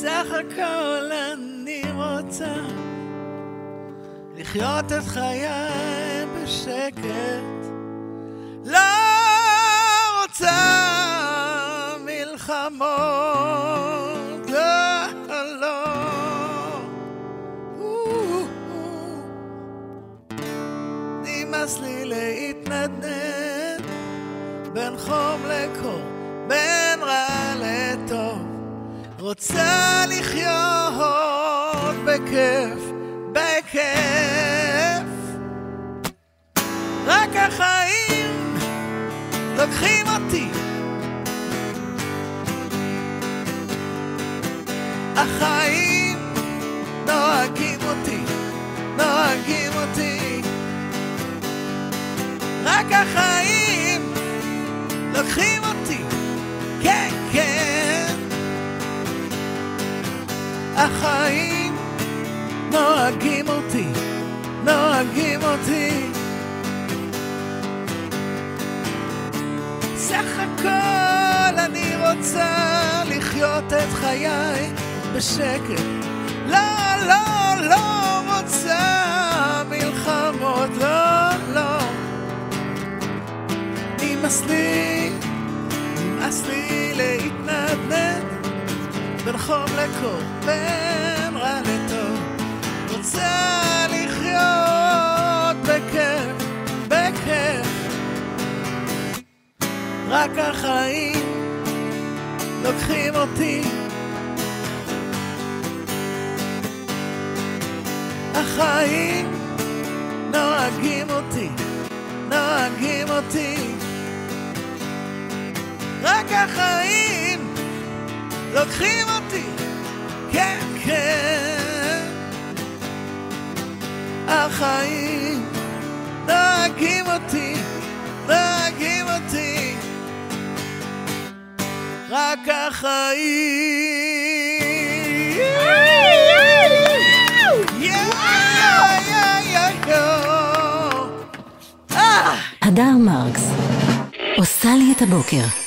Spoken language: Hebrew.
סך הכל אני רוצה לחיות את חיי בשקט. לא רוצה מלחמות, לא, לא. נמאס לי להתנדנד בין חום לקור, בין רע לטוב. רוצה בכיף, בכיף. רק החיים לוקחים אותי. החיים נוהגים אותי, נוהגים אותי. רק החיים לוקחים אותי, כן, כן. החיים נוהגים אותי, נוהגים אותי. סך הכל אני רוצה לחיות את חיי בשקט. לא, לא, לא רוצה מלחמות, לא, לא. נמאס לי, נמאס לי להתנדנד בין חום לקור, רק החיים לוקחים אותי. החיים נוהגים אותי, נוהגים אותי. רק החיים לוקחים אותי, כן, כן. החיים נוהגים אותי, רק החיים. הדר מרקס, עושה לי את הבוקר.